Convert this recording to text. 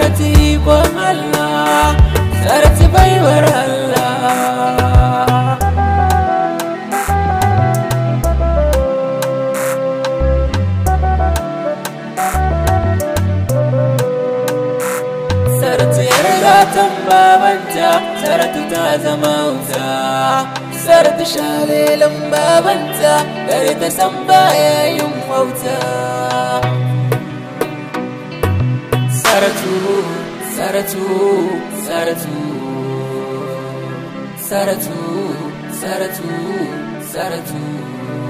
ikon Allah sarati baiwar Allah. Saratu yar gatan babanta saratu ta zama wuta. Saratu shalelin babanta gari ta san baya سر تو سر تو سر تو سر تو سر تو سر تو